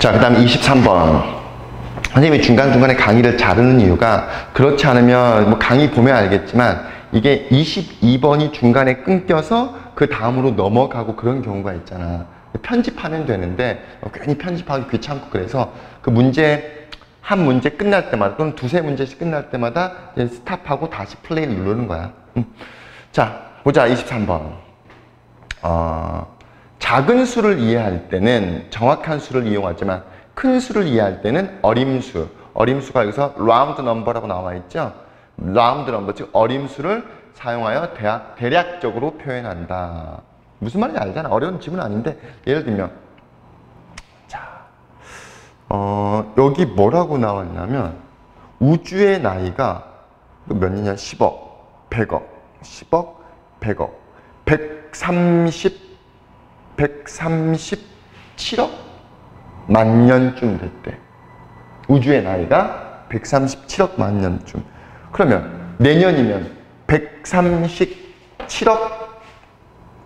자, 그 다음 23번. 선생님이 중간중간에 강의를 자르는 이유가 그렇지 않으면 뭐 강의 보면 알겠지만 이게 22번이 중간에 끊겨서 그 다음으로 넘어가고 그런 경우가 있잖아. 편집하면 되는데 어, 괜히 편집하기 귀찮고 그래서 그 문제 한 문제 끝날 때마다 또는 두세 문제씩 끝날 때마다 스탑하고 다시 플레이를 누르는 거야. 음. 자, 보자. 23번. 어, 작은 수를 이해할 때는 정확한 수를 이용하지만 큰 수를 이해할 때는 어림수. 어림수가 여기서 round number라고 나와 있죠. round number, 즉 어림수를 사용하여 대략, 대략적으로 표현한다. 무슨 말인지 알잖아. 어려운 질문 아닌데 예를 들면 자, 어, 여기 뭐라고 나왔냐면 우주의 나이가 몇 년이냐? 10억, 100억, 10억, 100억, 130, 137억 만 년쯤 됐대. 우주의 나이가 137억 만 년쯤. 그러면 내년이면 137억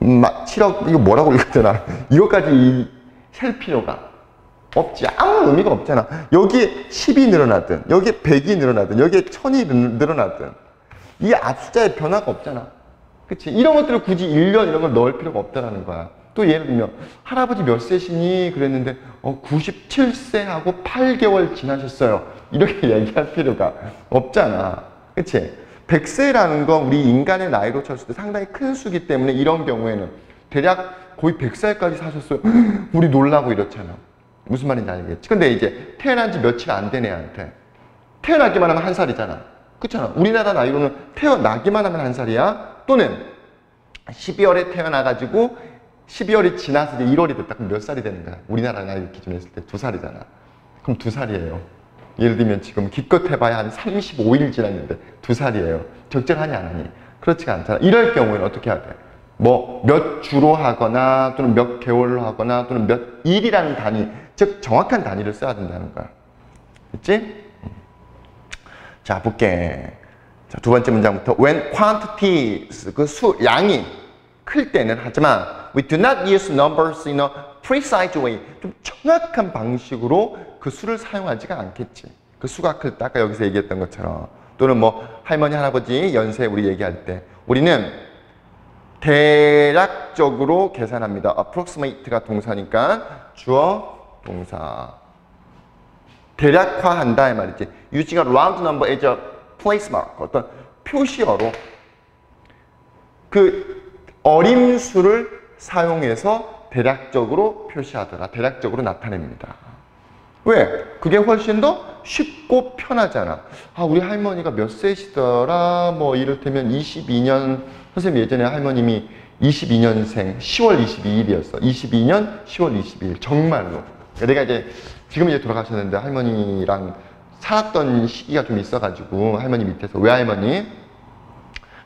마, 7억 이거 뭐라고 되나? 이것까지 셀 필요가 없지. 아무 의미가 없잖아. 여기 10이 늘어나든 여기 100이 늘어나든 여기 1000이 늘어나든 이 앞숫자의 변화가 없잖아. 그치? 이런 것들을 굳이 1년 이런 걸 넣을 필요가 없다라는 거야 또 예를 들면 할아버지 몇 세시니 그랬는데 어, 97세하고 8개월 지나셨어요 이렇게 얘기할 필요가 없잖아 그치 100세라는 건 우리 인간의 나이로 쳤을 때 상당히 큰 수기 때문에 이런 경우에는 대략 거의 100살까지 사셨어요. 우리 놀라고 이렇잖아. 무슨 말인지 알겠지? 근데 이제 태어난 지 며칠 안 된 애한테 태어나기만 하면 한 살이잖아. 그렇잖아. 우리나라 나이로는 태어나기만 하면 한 살이야. 또는 12월에 태어나가지고 12월이 지나서 이제 1월이 됐다. 그럼 몇 살이 되는 거야? 우리나라 나이 기준으로 했을 때 두 살이잖아. 그럼 두 살이에요. 예를 들면 지금 기껏 해봐야 한 35일 지났는데 두 살이에요. 적절하니 안 하니? 그렇지가 않잖아. 이럴 경우에는 어떻게 해야 돼? 뭐 몇 주로 하거나 또는 몇 개월로 하거나 또는 몇 일이라는 단위, 즉 정확한 단위를 써야 된다는 거야. 됐지? 자, 볼게. 자, 두 번째 문장부터 when quantity 그 수, 양이 클 때는 하지만 we do not use numbers in a precise way. 좀 정확한 방식으로 그 수를 사용하지가 않겠지. 그 수가 클 때 아까 여기서 얘기했던 것처럼 또는 뭐 할머니 할아버지 연세 우리 얘기할 때 우리는 대략적으로 계산합니다. approximate가 동사니까 주어 동사 대략화한다 이 말이지. using a round number as a place mark 어떤 표시어로 그 어림수를 사용해서 대략적으로 표시하더라. 대략적으로 나타냅니다. 왜? 그게 훨씬 더 쉽고 편하잖아. 아, 우리 할머니가 몇 세시더라? 뭐, 이를테면 22년, 선생님 예전에 할머님이 22년생 10월 22일이었어. 22년 10월 22일. 정말로. 내가 이제, 지금 이제 돌아가셨는데 할머니랑 살았던 시기가 좀 있어가지고, 할머니 밑에서 외할머니.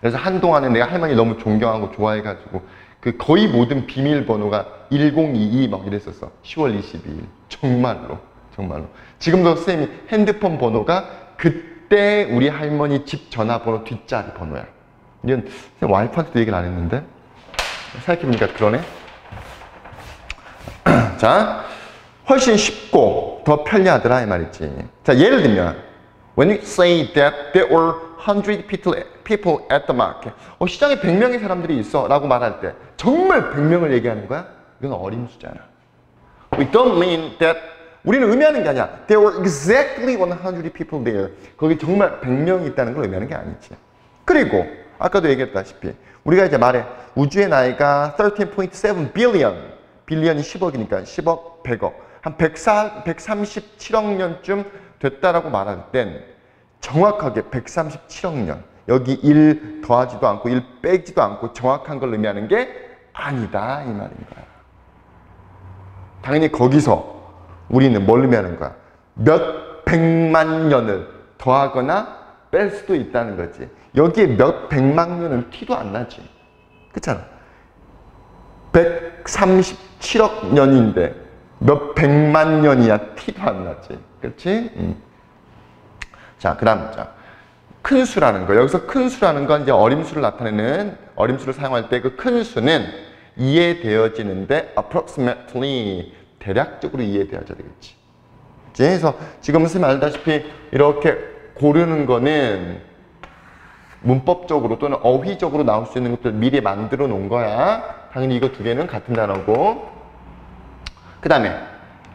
그래서 한동안은 내가 할머니 너무 존경하고 좋아해가지고, 그 거의 모든 비밀번호가 1022 막 이랬었어. 10월 22일. 정말로. 정말로. 지금도 선생님이 핸드폰 번호가 그때 우리 할머니 집 전화번호 뒷자리 번호야. 이건 와이프한테도 얘기를 안 했는데 생각해보니까 그러네. 자, 훨씬 쉽고 더 편리하더라 이 말이지. 자, 예를 들면 When you say that there were 100 people, at the market. 어, 시장에 100명의 사람들이 있어 라고 말할 때 정말 100명을 얘기하는 거야? 이건 어림수잖아. We don't mean that 우리는 의미하는 게 아니야. There were exactly 100 people there. 거기 정말 100명이 있다는 걸 의미하는 게 아니지. 그리고 아까도 얘기했다시피 우리가 이제 말해 우주의 나이가 13.7 billion. 빌리언이 10억이니까 10억, 100억. 한 104, 137억 년쯤 됐다라고 말할 땐 정확하게 137억 년. 여기 1 더하지도 않고 1 빼지도 않고 정확한 걸 의미하는 게 아니다 이 말인 거야. 당연히 거기서 우리는 뭘 의미하는 거야? 몇 백만 년을 더하거나 뺄 수도 있다는 거지. 여기에 몇 백만 년은 티도 안 나지. 그렇잖아. 137억 년인데 몇 백만 년이야 티도 안 나지. 그렇지? 음. 자, 그 다음 자. 큰 수라는 거. 여기서 큰 수라는 건 이제 어림수를 나타내는 어림수를 사용할 때 그 큰 수는 이해되어지는데 approximately 대략적으로 이해되어야 되겠지. 그래서 지금 선생님 알다시피 이렇게 고르는 거는 문법적으로 또는 어휘적으로 나올 수 있는 것들 미리 만들어 놓은 거야. 당연히 이거 두 개는 같은 단어고. 그 다음에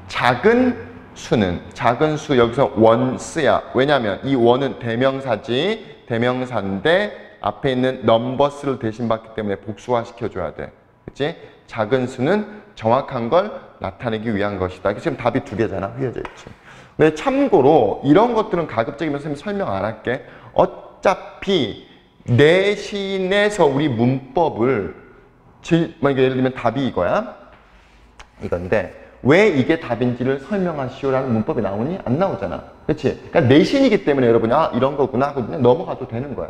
작은 수는 작은 수 여기서 원스야. 왜냐하면 이 원은 대명사지 대명사인데 앞에 있는 넘버스를 대신 받기 때문에 복수화 시켜줘야 돼. 그치? 작은 수는 정확한 걸 나타내기 위한 것이다. 지금 답이 두 개잖아. 휘어져 있지. 근데 참고로 이런 것들은 가급적이면 선생님 설명 안 할게. 어차피 내신에서 우리 문법을 지- 만약에 예를 들면 답이 이거야. 이건데 왜 이게 답인지를 설명하시오라는 문법이 나오니? 안 나오잖아. 그렇지? 그러니까 내신이기 때문에 여러분이 아 이런 거구나 하고 그냥 넘어가도 되는 거야.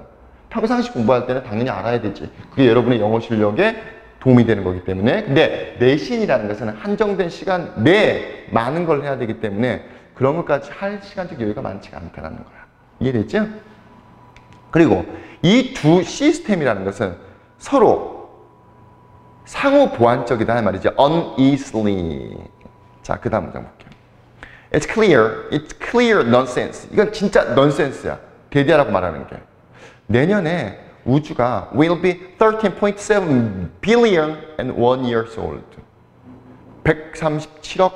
평상시 공부할 때는 당연히 알아야 되지. 그게 여러분의 영어 실력에 도움이 되는 거기 때문에. 근데 내신이라는 것은 한정된 시간 내에 많은 걸 해야 되기 때문에 그런 것까지 할 시간적 여유가 많지가 않다는 거야. 이해됐죠? 그리고 이 두 시스템이라는 것은 서로 상호 보완적이다 는 말이죠. uneasily. 자, 그 다음 문장 볼게요. It's clear, it's clear nonsense. 이건 진짜 nonsense야. 대대하라고 말하는 게. 내년에 우주가 will be 13.7 billion and one years old. 137억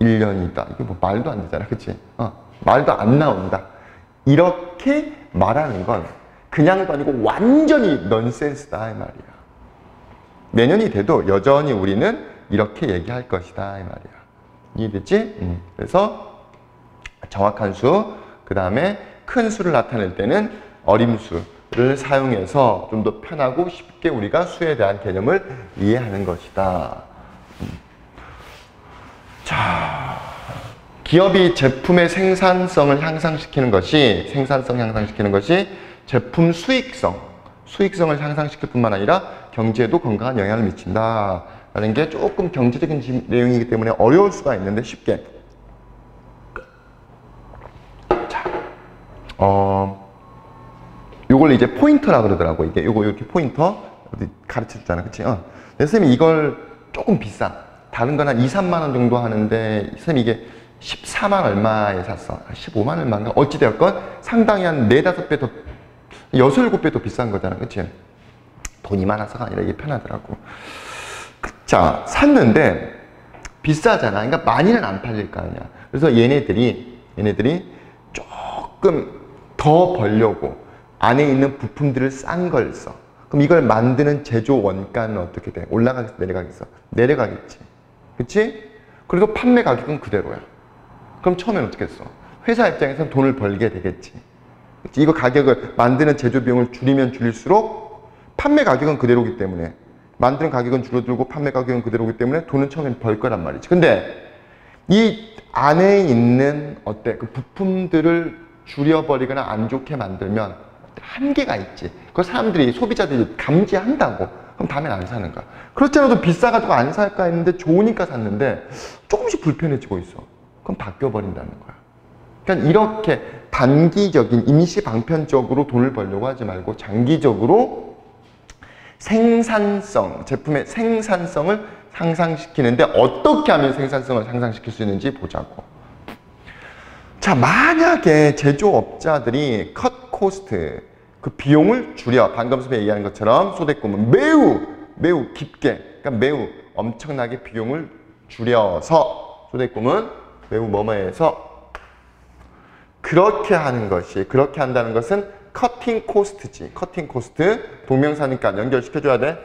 1년이다. 이게 뭐 말도 안 되잖아. 그치? 어, 말도 안 나온다. 이렇게 말하는 건 그냥도 아니고 완전히 넌센스다. 이 말이야. 내년이 돼도 여전히 우리는 이렇게 얘기할 것이다. 이 말이야. 이해됐지? 음. 그래서 정확한 수, 그 다음에 큰 수를 나타낼 때는 어림수를 사용해서 좀 더 편하고 쉽게 우리가 수에 대한 개념을 이해하는 것이다. 기업이 제품의 생산성을 향상시키는 것이 생산성 향상시키는 것이 제품 수익성, 수익성을 향상시킬 뿐만 아니라 경제에도 건강한 영향을 미친다. 라는 게 조금 경제적인 지- 내용이기 때문에 어려울 수가 있는데 쉽게. 자, 어, 요걸 이제 포인터라 그러더라고. 이게 요거 이렇게 포인터 가르쳐 주잖아. 그치? 어. 근데 선생님이 이걸 조금 비싸. 다른 건 한 2, 3만 원 정도 하는데 선생님 이게 14만 얼마에 샀어. 15만 얼마인가? 어찌되었건 상당히 한 4, 5배 더, 6, 7배 더 비싼 거잖아. 그치? 돈이 많아서가 아니라 이게 편하더라고. 자, 샀는데 비싸잖아. 그러니까 많이는 안 팔릴 거 아니야. 그래서 얘네들이, 얘네들이 조금 더 벌려고 안에 있는 부품들을 싼 걸 써. 그럼 이걸 만드는 제조 원가는 어떻게 돼? 올라가겠어? 내려가겠어? 내려가겠지. 그치? 그래도 판매 가격은 그대로야. 그럼 처음엔 어떻게 했어? 회사 입장에서는 돈을 벌게 되겠지. 그치? 이거 가격을 만드는 제조 비용을 줄이면 줄일수록 판매 가격은 그대로기 때문에 만드는 가격은 줄어들고 판매 가격은 그대로기 때문에 돈은 처음엔 벌 거란 말이지. 근데 이 안에 있는 어때 그 부품들을 줄여버리거나 안 좋게 만들면 한계가 있지. 그 사람들이 소비자들이 감지한다고. 그럼 다음엔 안 사는 거야. 그렇지 않아도 비싸가지고 안 살까 했는데 좋으니까 샀는데 조금씩 불편해지고 있어. 그럼 바뀌어 버린다는 거야. 그러니까 이렇게 단기적인 임시 방편적으로 돈을 벌려고 하지 말고 장기적으로 생산성, 제품의 생산성을 향상시키는데 어떻게 하면 생산성을 향상시킬 수 있는지 보자고. 자, 만약에 제조업자들이 cut cost, 그 비용을 줄여, 방금 전에 얘기한 것처럼 so that 구문 매우, 매우 깊게, 그러니까 매우 엄청나게 비용을 줄여서 so that 구문 매우 뭐뭐해서 그렇게 하는 것이, 그렇게 한다는 것은 cutting cost지. cutting cost. 동명사니까 연결시켜줘야 돼.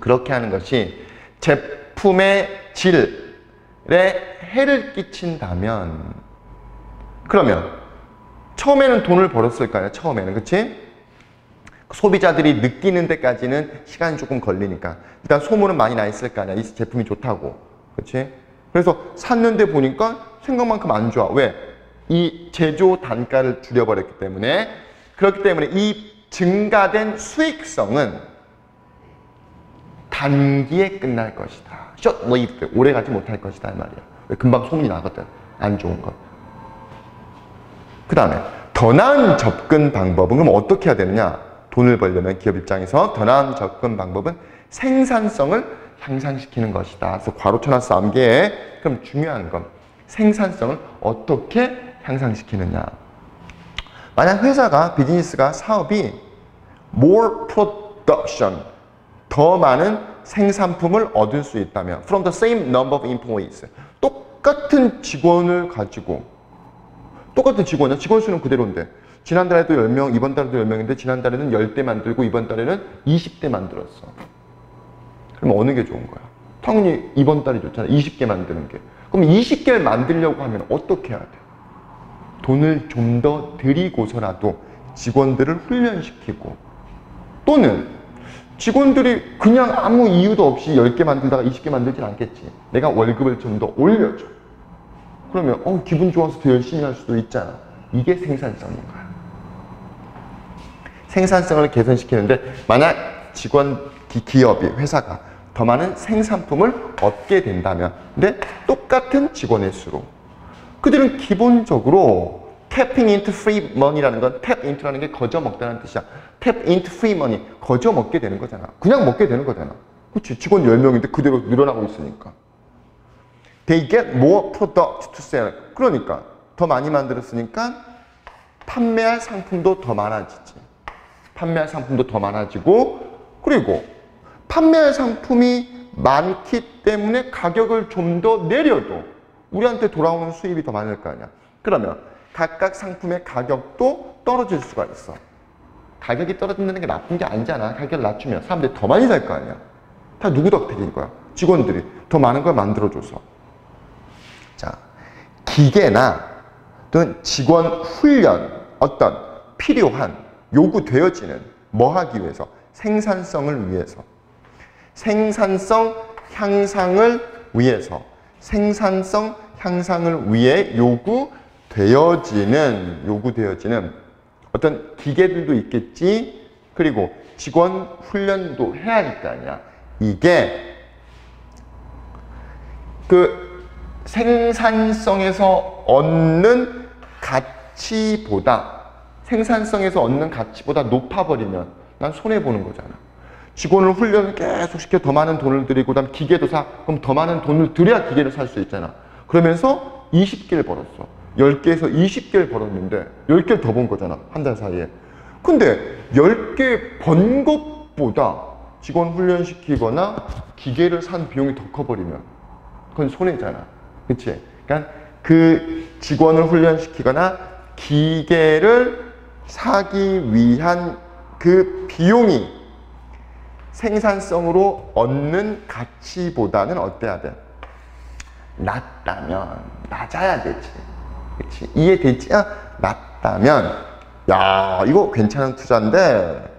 그렇게 하는 것이 제품의 질에 해를 끼친다면 그러면 처음에는 돈을 벌었을 거야 처음에는 그치? 소비자들이 느끼는 데까지는 시간이 조금 걸리니까 일단 소문은 많이 나 있을 거 아니야 이 제품이 좋다고 그치? 그래서 샀는데 보니까 생각만큼 안 좋아 왜? 이 제조 단가를 줄여버렸기 때문에 그렇기 때문에 이 증가된 수익성은 단기에 끝날 것이다. short-lived, 오래 가지 못할 것이다 이 말이야. 왜? 금방 소문이 나거든. 안 좋은 것. 그 다음에 더 나은 접근 방법은 그럼 어떻게 해야 되느냐? 돈을 벌려면 기업 입장에서 더 나은 접근 방법은 생산성을 향상시키는 것이다. 그래서 괄호 쳐놨어 암기에 그럼 중요한 건 생산성을 어떻게 향상시키느냐. 만약 회사가 비즈니스가 사업이 more production 더 많은 생산품을 얻을 수 있다면 from the same number of employees 똑같은 직원을 가지고 똑같은 직원이야. 직원 수는 그대로인데 지난달에도 10명 이번 달에도 10명인데 지난달에는 10대 만들고 이번 달에는 20대 만들었어. 그럼 어느 게 좋은 거야? 당연히 이번 달이 좋잖아. 20개 만드는 게. 그럼 20개를 만들려고 하면 어떻게 해야 돼 돈을 좀더 들이고서라도 직원들을 훈련시키고 또는 직원들이 그냥 아무 이유도 없이 10개 만들다가 20개 만들진 않겠지. 내가 월급을 좀 더 올려줘. 그러면 어, 기분 좋아서 더 열심히 할 수도 있잖아. 이게 생산성인 거야. 생산성을 개선시키는데 만약 직원, 기, 업이 회사가 더 많은 생산품을 얻게 된다면 근데 똑같은 직원의 수로 그들은 기본적으로 tapping into free money라는 건 tap into라는 게 거저 먹다는 뜻이야. tap into free money. 거저 먹게 되는 거잖아. 그냥 먹게 되는 거잖아. 그렇지. 직원 10명인데 그대로 늘어나고 있으니까. They get more product to sell. 그러니까 더 많이 만들었으니까 판매할 상품도 더 많아지지. 판매할 상품도 더 많아지고 그리고 판매할 상품이 많기 때문에 가격을 좀 더 내려도 우리한테 돌아오는 수입이 더 많을 거 아니야. 그러면 각각 상품의 가격도 떨어질 수가 있어. 가격이 떨어진다는 게 나쁜 게 아니잖아. 가격을 낮추면 사람들이 더 많이 살 거 아니야. 다 누구 덕택인 거야? 직원들이 더 많은 걸 만들어줘서. 자, 기계나 또는 직원 훈련, 어떤 필요한, 요구되어지는 뭐 하기 위해서? 생산성을 위해서. 생산성 향상을 위해서. 생산성 향상을 위해 요구되어지는, 요구되어지는 어떤 기계들도 있겠지. 그리고 직원 훈련도 해야 할 거 아니야. 이게 그 생산성에서 얻는 가치보다 생산성에서 얻는 가치보다 높아버리면 난 손해보는 거잖아. 직원을 훈련을 계속 시켜 더 많은 돈을 들이고 그다음 기계도 사 그럼 더 많은 돈을 들여야 기계를 살 수 있잖아. 그러면서 20개를 벌었어. 10개에서 20개를 벌었는데 10개를 더 번 거잖아. 한 달 사이에. 근데 10개 번 것보다 직원 훈련시키거나 기계를 산 비용이 더 커버리면 그건 손해잖아. 그치? 그러니까 그 직원을 훈련시키거나 기계를 사기 위한 그 비용이 생산성으로 얻는 가치보다는 어때야 돼? 낮다면 낮아야 되지. 그치? 이해되지? 아, 낮다면 야 이거 괜찮은 투자인데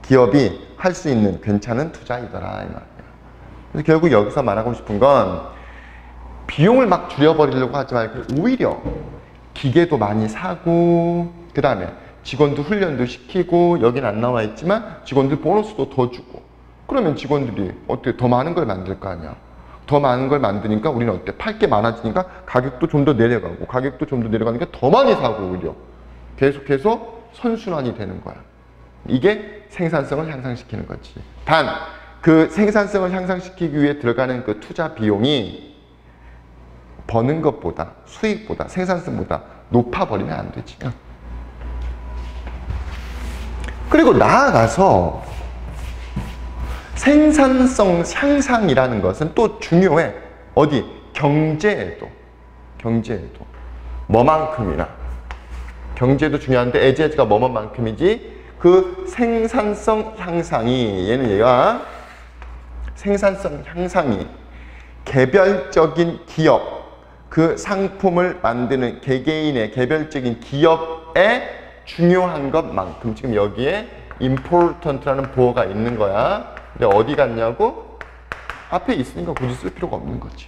기업이 할 수 있는 괜찮은 투자이더라 이 말이야. 그래서 결국 여기서 말하고 싶은 건 비용을 막 줄여버리려고 하지 말고 오히려 기계도 많이 사고 그 다음에 직원도 훈련도 시키고 여긴 안 나와 있지만 직원들 보너스도 더 주고. 그러면 직원들이 어떻게 더 많은 걸 만들 거 아니야? 더 많은 걸 만드니까 우리는 어때? 팔 게 많아지니까 가격도 좀 더 내려가고 가격도 좀 더 내려가니까 더 많이 사고 오히려. 계속해서 선순환이 되는 거야. 이게 생산성을 향상시키는 거지. 단 그 생산성을 향상시키기 위해 들어가는 그 투자 비용이 버는 것보다 수익보다 생산성보다 높아버리면 안 되지. 그리고 나아가서 생산성 향상이라는 것은 또 중요해. 어디? 경제에도. 경제에도. 뭐만큼이나. 경제도 중요한데 에즈에즈가 뭐만큼이지? 그 생산성 향상이 얘는 얘가 생산성 향상이 개별적인 기업 그 상품을 만드는 개개인의 개별적인 기업에 중요한 것만큼 지금 여기에 important라는 보호가 있는 거야. 근데 어디 갔냐고? 앞에 있으니까 굳이 쓸 필요가 없는 거지.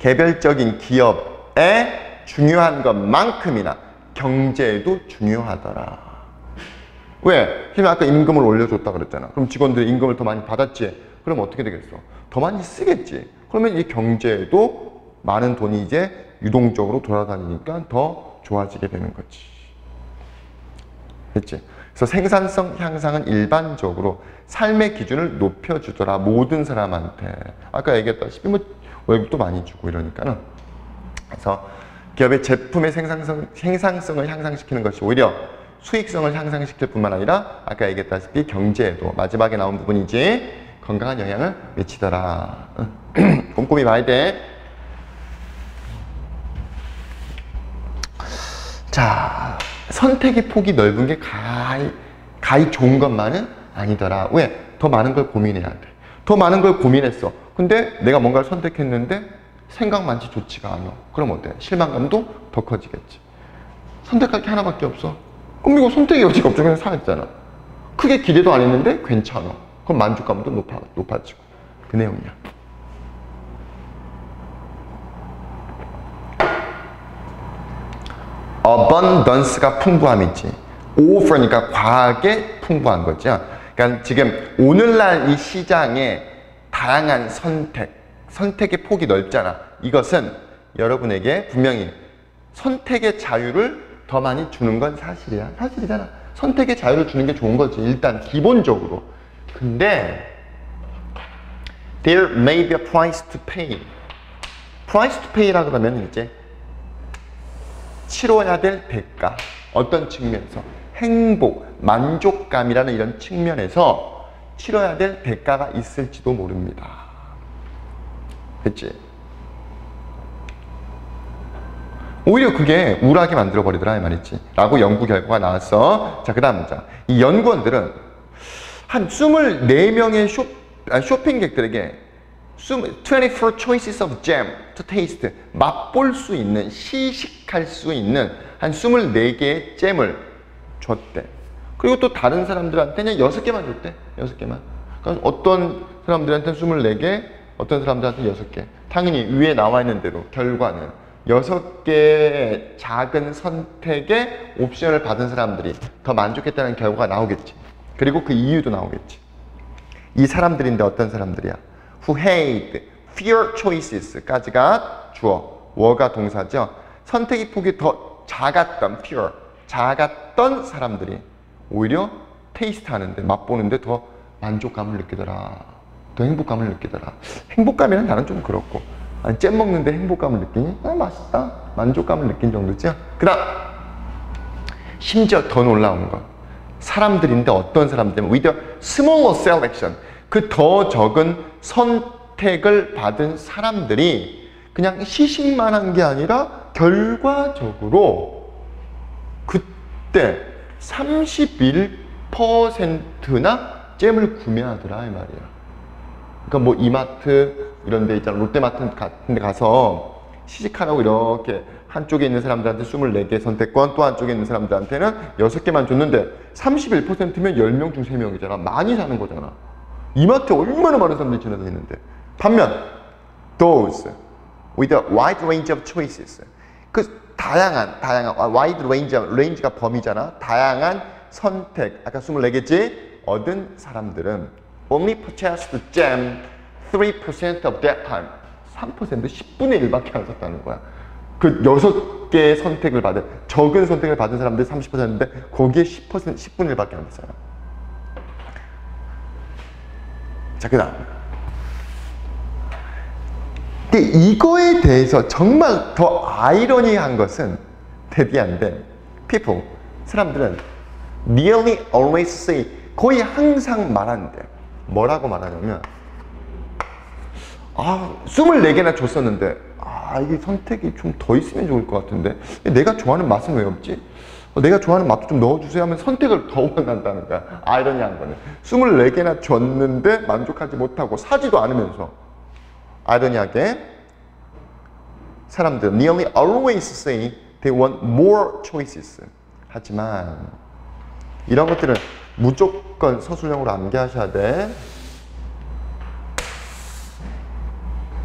개별적인 기업에 중요한 것만큼이나 경제에도 중요하더라. 왜? 지금 아까 임금을 올려줬다 그랬잖아. 그럼 직원들이 임금을 더 많이 받았지? 그럼 어떻게 되겠어? 더 많이 쓰겠지. 그러면 이 경제에도 많은 돈이 이제 유동적으로 돌아다니니까 더 좋아지게 되는 거지. 됐지? 그래서 생산성 향상은 일반적으로 삶의 기준을 높여주더라 모든 사람한테. 아까 얘기했다시피 뭐 월급도 많이 주고 이러니까는. 그래서 기업의 제품의 생산성, 생산성을 향상시키는 것이 오히려 수익성을 향상시킬 뿐만 아니라 아까 얘기했다시피 경제에도 마지막에 나온 부분이지 건강한 영향을 미치더라. 꼼꼼히 봐야 돼. 자, 선택의 폭이 넓은 게 가히, 가히 좋은 것만은 아니더라. 왜? 더 많은 걸 고민해야 돼. 더 많은 걸 고민했어. 근데 내가 뭔가를 선택했는데 생각만치 좋지가 않아. 그럼 어때? 실망감도 더 커지겠지. 선택할 게 하나밖에 없어. 그럼 이거 선택의 여지가 없죠. 그냥 사했잖아. 크게 기대도 안 했는데 괜찮아. 그럼 만족감도 높아, 높아지고. 그 내용이야. Abundance가 풍부함이지. over니까 과하게 풍부한 거죠. 그러니까 지금 오늘날 이 시장에 다양한 선택, 선택의 폭이 넓잖아. 이것은 여러분에게 분명히 선택의 자유를 더 많이 주는 건 사실이야. 사실이잖아. 선택의 자유를 주는 게 좋은 거지. 일단 기본적으로. 근데 there may be a price to pay. price to pay라 그러면 이제 치러야 될 대가 어떤 측면에서 행복, 만족감이라는 이런 측면에서 치러야 될 대가가 있을지도 모릅니다. 그치? 오히려 그게 우울하게 만들어버리더라 이 말이지 라고 연구 결과가 나왔어 자그 다음 문장 이 연구원들은 한 24명의 쇼, 아, 쇼핑객들에게 24 choices of jam to taste. 맛볼 수 있는 시식할 수 있는 한 24개의 잼을 줬대. 그리고 또 다른 사람들한테는 6개만 줬대. 6개만. 그러니까 어떤 사람들한테는 24개 어떤 사람들한테는 6개. 당연히 위에 나와 있는 대로 결과는 6개의 작은 선택의 옵션을 받은 사람들이 더 만족했다는 결과가 나오겠지. 그리고 그 이유도 나오겠지. 이 사람들인데 어떤 사람들이야 who had fewer choices까지가 주어, 워가 동사죠. 선택의 폭이 더 작았던 fewer, 작았던 사람들이 오히려 테이스트 하는데 맛보는데 더 만족감을 느끼더라. 더 행복감을 느끼더라. 행복감이란 단어는 좀 그렇고 아니, 잼 먹는데 행복감을 느끼니? 아, 맛있다. 만족감을 느낀 정도죠. 그 다음 심지어 더 놀라운 건 사람들인데 어떤 사람들은 with a smaller selection 그 더 적은 선택을 받은 사람들이 그냥 시식만 한 게 아니라 결과적으로 그때 31%나 잼을 구매하더라 이 말이야. 그러니까 뭐 이마트 이런 데 있잖아. 롯데마트 같은 데 가서 시식하라고 이렇게 한쪽에 있는 사람들한테 24개 선택권 또 한쪽에 있는 사람들한테는 6개만 줬는데 31%면 10명 중 3명이잖아. 많이 사는 거잖아 이마트에 얼마나 많은 사람들이 지나다 있는데. 반면 those with a wide range of choices. 그 다양한 다양한 wide range range가 범위잖아. 다양한 선택. 아까 24개지? 얻은 사람들은 only purchased jam 3% of that time. 3% 10분의 1밖에 안 썼다는 거야. 그 6개의 선택을 받은 적은 선택을 받은 사람들이 30%인데 거기에 10% 10분의 1밖에 안 됐어요 자, 그 다음. 이거에 대해서 정말 더 아이러니한 것은 데디한데 people, 사람들은 nearly always say 거의 항상 말하는데 뭐라고 말하냐면 아 24개나 줬었는데 아 이게 선택이 좀 더 있으면 좋을 것 같은데 내가 좋아하는 맛은 왜 없지? 어, 내가 좋아하는 맛도 좀 넣어주세요 하면 선택을 더 원한다는 거야. 아이러니한 거는. 24개나 줬는데 만족하지 못하고 사지도 않으면서 아이러니하게 사람들 nearly always say they want more choices. 하지만 이런 것들은 무조건 서술형으로 암기하셔야 돼.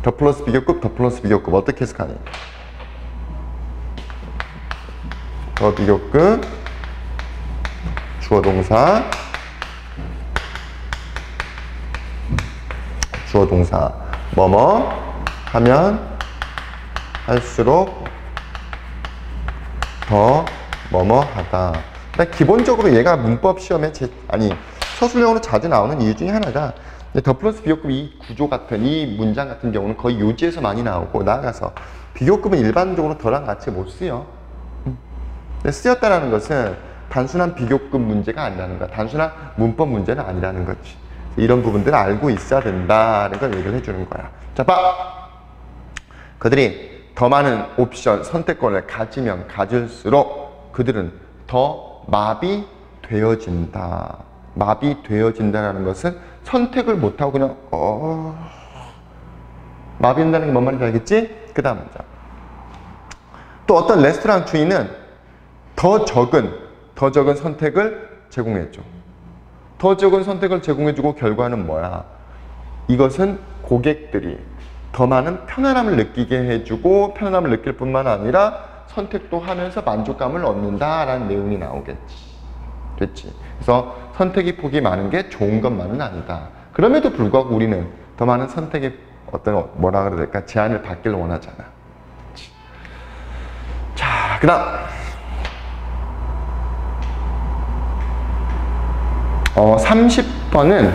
더 플러스 비교급, 더 플러스 비교급 어떻게 해석하니? 더 비교급. 주어 동사. 주어 동사. 뭐뭐 하면 할수록 더 뭐뭐 하다. 그러니까 기본적으로 얘가 문법 시험에 제, 아니 서술형으로 자주 나오는 이유 중에 하나가 더 플러스 비교급 이 구조 같은 이 문장 같은 경우는 거의 요지에서 많이 나오고 나아가서 비교급은 일반적으로 덜랑 같이 못 쓰여. 음. 근데 쓰였다라는 것은 단순한 비교급 문제가 아니라는 거야. 단순한 문법 문제는 아니라는 거지. 이런 부분들을 알고 있어야 된다는 걸 얘기를 해주는 거야. 자, 봐. 그들이 더 많은 옵션, 선택권을 가지면 가질수록 그들은 더 마비되어진다. 마비되어진다는 것은 선택을 못하고 그냥 어... 마비된다는 게 뭔 말인지 알겠지? 그 다음 문장. 또 어떤 레스토랑 주인은 더 적은, 더 적은 선택을 제공해줘. 더 적은 선택을 제공해주고 결과는 뭐야? 이것은 고객들이 더 많은 편안함을 느끼게 해주고 편안함을 느낄 뿐만 아니라 선택도 하면서 만족감을 얻는다라는 내용이 나오겠지. 됐지. 그래서 선택의 폭이 많은 게 좋은 것만은 아니다. 그럼에도 불구하고 우리는 더 많은 선택의 어떤 뭐라 그래야 될까 제한을 받기를 원하잖아. 자, 그다음 어 30번은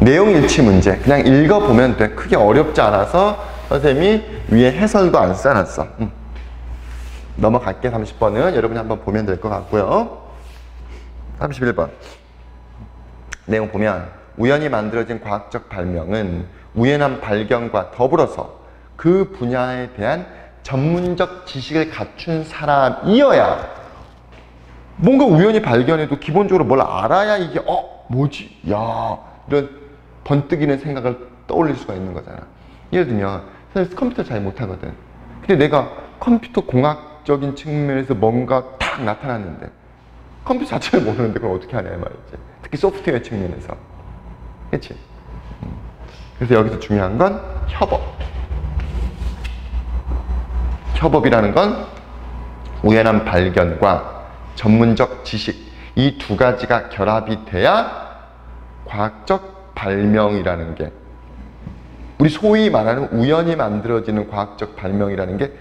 내용 일치 문제. 그냥 읽어보면 돼. 크게 어렵지 않아서 선생님이 위에 해설도 안 써놨어. 음. 넘어갈게 30번은 여러분이 한번 보면 될 것 같고요. 31번 내용 보면 우연히 만들어진 과학적 발명은 우연한 발견과 더불어서 그 분야에 대한 전문적 지식을 갖춘 사람이어야 뭔가 우연히 발견해도 기본적으로 뭘 알아야 이게 어 뭐지? 야 이런 번뜩이는 생각을 떠올릴 수가 있는 거잖아. 예를 들면 사실 컴퓨터 잘 못하거든. 근데 내가 컴퓨터 공학적인 측면에서 뭔가 탁 나타났는데 컴퓨터 자체를 모르는데 그걸 어떻게 하냐 말이지. 특히 소프트웨어 측면에서. 그치? 그래서 여기서 중요한 건 협업. 협업이라는 건 우연한 발견과 전문적 지식 이 두 가지가 결합이 돼야 과학적 발명이라는 게 우리 소위 말하는 우연히 만들어지는 과학적 발명이라는 게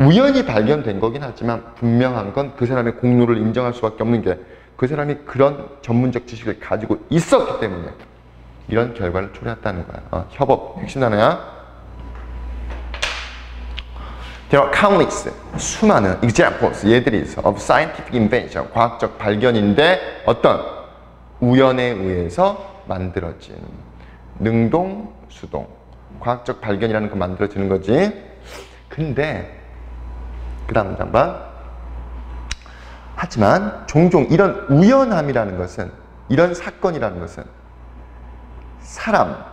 우연히 발견된 거긴 하지만 분명한 건 그 사람의 공로를 인정할 수밖에 없는 게 그 사람이 그런 전문적 지식을 가지고 있었기 때문에 이런 결과를 초래했다는 거야. 어, 협업 핵심 단어야. There are countless 수많은 examples 예들이 있어 of scientific invention 과학적 발견인데 어떤 우연에 의해서 만들어진 능동 수동 과학적 발견이라는 거 만들어지는 거지. 근데 그 다음 봐. 하지만 종종 이런 우연함이라는 것은 이런 사건이라는 것은 사람.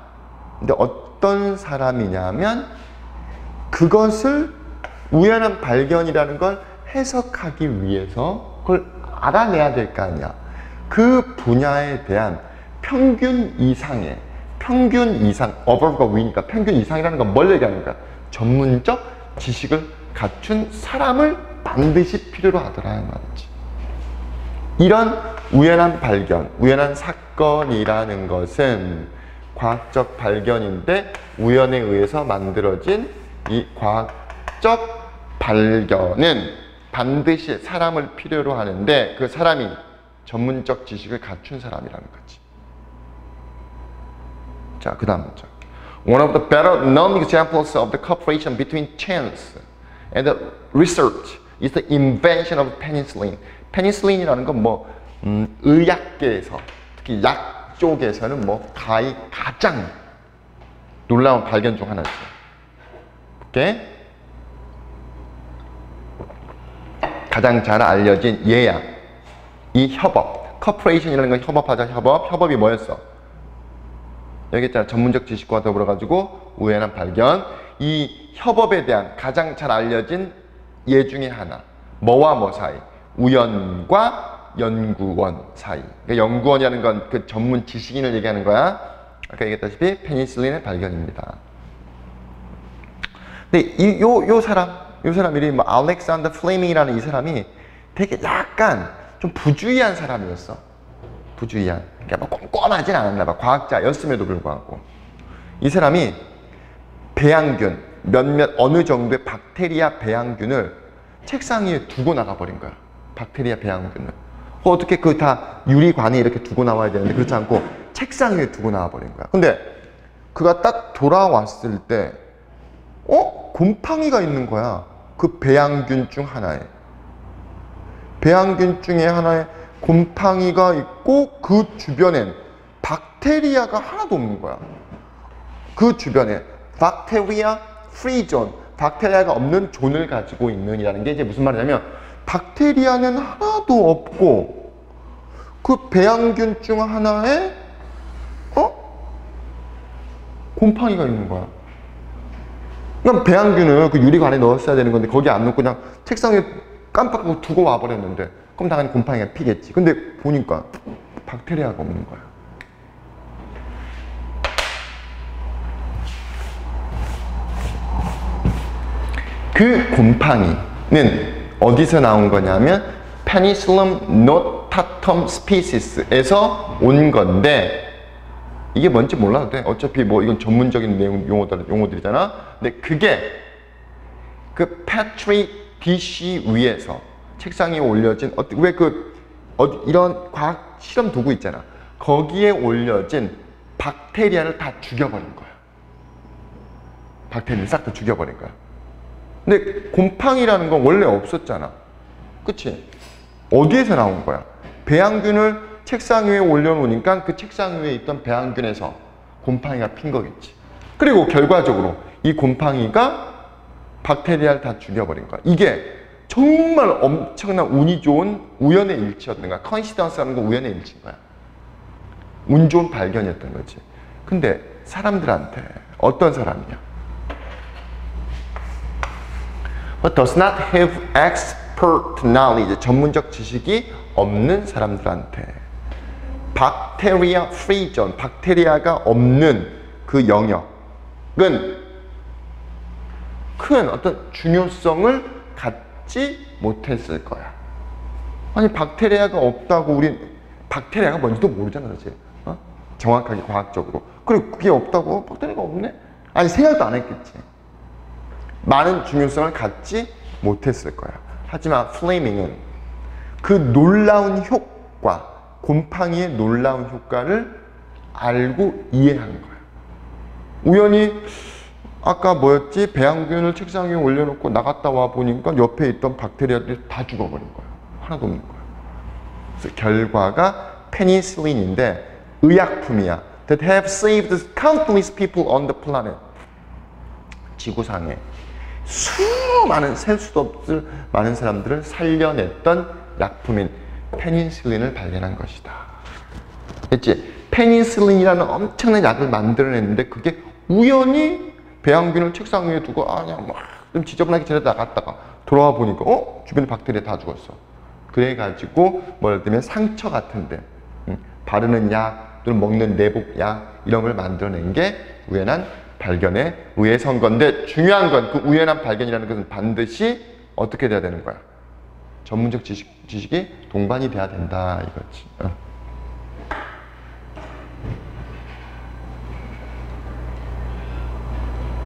근데 어떤 사람이냐면 그것을 우연한 발견이라는 걸 해석하기 위해서 그걸 알아내야 될 거 아니야. 그 분야에 대한 평균 이상의 평균 이상, 어버가 위니까 평균 이상이라는 건 뭘 얘기하는 거야? 전문적 지식을 갖춘 사람을 반드시 필요로 하더라 말이지. 이런 우연한 발견, 우연한 사건이라는 것은 과학적 발견인데 우연에 의해서 만들어진 이 과학적 발견은 반드시 사람을 필요로 하는데 그 사람이 전문적 지식을 갖춘 사람이라는 거지. 자, 그 다음 문장. One of the better known examples of the cooperation between chance and research is the invention of penicillin. 페니슬린이라는 건 뭐, 음, 의학계에서, 특히 약 쪽에서는 뭐, 가히 가장 놀라운 발견 중 하나죠. 오케이? 가장 잘 알려진 예야. 이 협업. cooperation이라는 건 협업하자, 협업. 협업이 뭐였어? 여기 있잖아. 전문적 지식과 더불어가지고 우연한 발견. 이 협업에 대한 가장 잘 알려진 예 중에 하나. 뭐와 뭐 사이? 우연과 연구원 사이. 그러니까 연구원이라는 건 그 전문 지식인을 얘기하는 거야. 아까 얘기했다시피 페니실린의 발견입니다. 근데 이, 요, 요 사람, 요 사람 이름이 뭐 알렉산더 플레밍이라는 이 사람이 되게 약간 좀 부주의한 사람이었어. 부주의한. 그러니까 뭐 꼼꼼하진 않았나 봐. 과학자였음에도 불구하고. 이 사람이 배양균, 몇몇 어느 정도의 박테리아 배양균을 책상 위에 두고 나가버린 거야. 박테리아 배양균을. 어, 어떻게 그 다 유리관에 이렇게 두고 나와야 되는데 그렇지 않고 책상 위에 두고 나와 버린 거야. 근데 그가 딱 돌아왔을 때 어? 곰팡이가 있는 거야. 그 배양균 중 하나에. 배양균 중에 하나에 곰팡이가 있고 그 주변엔 박테리아가 하나도 없는 거야. 그 주변에 bacteria free zone, 박테리아가 없는 zone을 가지고 있는 이라는 게 이제 무슨 말이냐면 박테리아는 하나도 없고 그 배양균 중 하나에 어? 곰팡이가 있는 거야. 그럼 배양균을 그 유리관에 넣었어야 되는 건데 거기 안 넣고 그냥 책상에 깜빡하고 두고 와버렸는데 그럼 당연히 곰팡이가 피겠지. 근데 보니까 박테리아가 없는 거야. 그 곰팡이는 어디서 나온 거냐면 Penicillium notatum species에서 온 건데 이게 뭔지 몰라도 돼. 어차피 뭐 이건 전문적인 내용 용어들 용어들이잖아. 근데 그게 그 petri dish 위에서 책상 위에 올려진 왜그 어디 이런 과학 실험 도구 있잖아. 거기에 올려진 박테리아를 다 죽여버린 거야. 박테리아를 싹 다 죽여버린 거야. 근데 곰팡이라는 건 원래 없었잖아. 그치? 어디에서 나온 거야? 배양균을 책상 위에 올려놓으니까 그 책상 위에 있던 배양균에서 곰팡이가 핀 거겠지. 그리고 결과적으로 이 곰팡이가 박테리아를 다 죽여버린 거야. 이게 정말 엄청난 운이 좋은 우연의 일치였던 거야. 컨시던스라는 건 우연의 일치인 거야. 운 좋은 발견이었던 거지. 근데 사람들한테 어떤 사람이야? but does not have expert knowledge, 전문적 지식이 없는 사람들한테 bacteria free zone, 박테리아가 없는 그 영역은 큰 어떤 중요성을 갖지 못했을 거야. 아니 박테리아가 없다고 우린 박테리아가 뭔지도 모르잖아 사실. 어? 정확하게 과학적으로. 그리고 그게 없다고 어, 박테리아가 없네? 아니 생각도 안 했겠지. 많은 중요성을 갖지 못했을 거야. 하지만 플레이밍은 그 놀라운 효과, 곰팡이의 놀라운 효과를 알고 이해한 거야. 우연히 아까 뭐였지? 배양균을 책상 위에 올려놓고 나갔다 와 보니까 옆에 있던 박테리아들이 다 죽어버린 거야. 하나도 없는 거야. 그래서 결과가 페니실린인데 의약품이야. That have saved countless people on the planet. 지구상에 수많은 셀 수도 없을 많은 사람들을 살려냈던 약품인 페니실린을 발견한 것이다. 했지? 페니실린이라는 엄청난 약을 만들어냈는데 그게 우연히 배양균을 책상 위에 두고 아 그냥 막 좀 지저분하게 지내다 나갔다가 돌아와 보니까 어 주변에 박테리아 다 죽었어. 그래가지고 뭐라 들면 상처 같은데 음, 바르는 약 또는 먹는 내복 약 이런 걸 만들어낸 게 우연한 발견에 의해선 건데 중요한 건 그 우연한 발견이라는 것은 반드시 어떻게 돼야 되는 거야? 전문적 지식, 지식이 동반이 돼야 된다 이거지. 어.